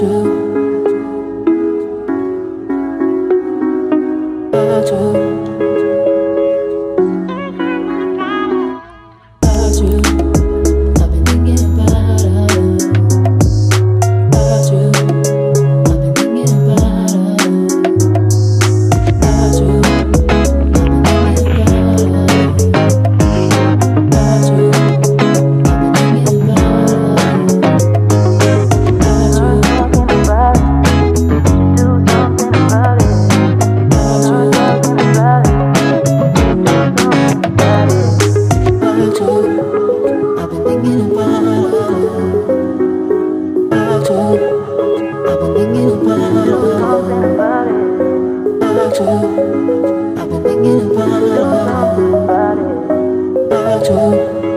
you I've been thinking about it. About you.